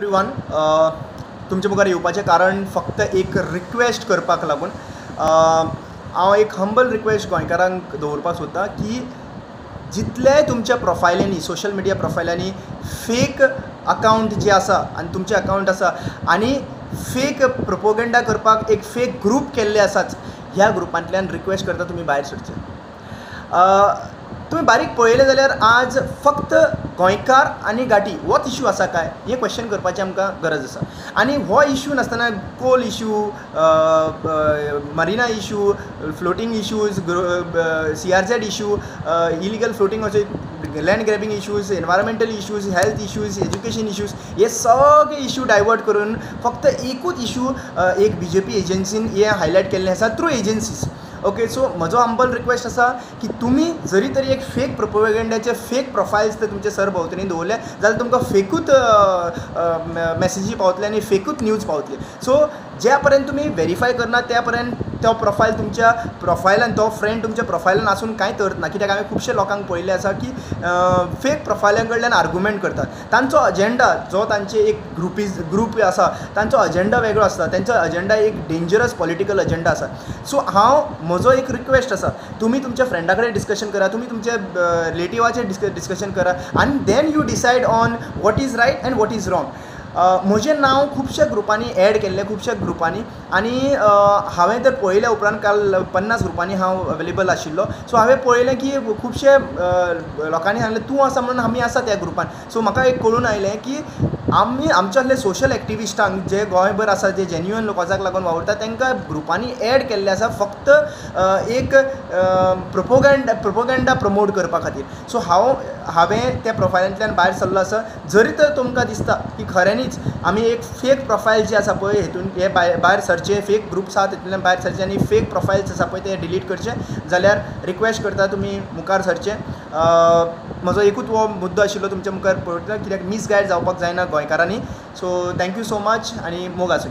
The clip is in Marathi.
एवरीवन तुमचे मुखार येवपाचें कारण फक्त एक रिक्वेस्ट करपाक लागून हांव एक हंबल रिक्वेस्ट गोंयकारांक दवरपाक सोदतां की जितलेय तुमच्या प्रोफायलांनी सोशल मिडिया प्रोफायलांनी फेक अकावंट जे आसा आनी तुमचे अकावंट आसा आनी फेक प्रोपोगेंडा करपाक एक फेक ग्रूप केल्ले आसाच ह्या ग्रुपांतल्यान रिक्वेस्ट करता तुमी भायर सरचे. तुमी बारीक पळयलें आज फक्त गोंयकार आनी गाटी होच इशू आसा काय? हें क्वेश्चन करपाचें आमकां गरज आसा. आनी हो इशू नासतना coal issue marina issue floating issues C R Z issue illegal floating अशे land grabbing issues environmental issues health issues education issues हे सगळे इशू डायवर्ट करून फक्त एकूच इशू एक बी जे पी एजन्सीन हायलायट केल्लें आसा थ्रू एजन्सीज ओके सो म्हजो हंबल रिक्वेस्ट आसा की तुमी जरी तरी एक फेक प्रोपोगंडाचे फेक प्रोफायल्स ते तुमचे सर भोंवतणी दवरले जाल्यार तुमकां फेकूत मॅसेजी पावतले आनी फेकूत न्यूज पावतली. सो ज्या पर्यंत तुमी व्हेरीफाय करना त्या पर्यंत तो प्रोफायल तुमच्या प्रोफायलान तो फ्रेंड तुमच्या प्रोफायलान आसून कांय तर ना कित्याक हांवें खुबशे लोकांक पळयल्लें आसा की फेक प्रोफायला कडल्यान आर्ग्युमेंट करतात. तांचो अजेंडा जो तांचे एक ग्रुपीज ग्रूप आसा तांचो अजेंडा वेगळो आसता तांचो अजेंडा एक डेंजरस पॉलिटिकल अजेंडा आसा सो हांव म्हजो एक रिक्वेस्ट आसा तुमी तुमच्या फ्रेंडा कडेन डिस्कशन करा. तुमी तुमच्या रिलेटिवाचेर डिस्क डिस्कशन करा. आनी then you decide on what is right and what is wrong म्हजें नांव खुबश्या ग्रुपांनी एड केल्लें खुबश्या ग्रुपांनी. आनी हांवें तर पळयल्या उपरांत काल पन्नास ग्रुपांनी हांव अवेलेबल आशिल्लो. सो हांवें पळयलें की खुबशे लोकांनी सांगलें तूं आसा म्हणून आमी आसा त्या ग्रुपान सो म्हाका एक कळून आयलें की आमी आमच्या सोशल एक्टिविस्टांक जे गोंयभर आसा जे जेन्युअन कॉजाक लागून वावुरता तांकां ग्रुपांनी एड केल्ले आसा फक्त एक प्रोपोगंड प्रोपोगँडा प्रमोट करपा खातीर. सो हांव हांवें त्या प्रोफायलांतल्यान भायर सरलो आसा. जरी तर तुमकां दिसता की खऱ्यांनीच आमी एक फेक प्रोफायल जे आसा पळय हेतून हे भायर सरचे फेक ग्रुप्स आसा तितूंतल्यान भायर सरचे आनी फेक प्रोफायल्स आसा पळय ते डिलीट करचे. जाल्यार रिक्वेस्ट करता तुमी मुखार सरचे. म्हजो एकूच हो मुद्दो आशिल्लो तुमच्या मुखार पळयता कित्याक मिसगायड जावपाक जायना गोंयकारांनी. सो थँक्यू सो मच आनी मोग आसूं